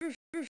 日日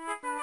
Thank you.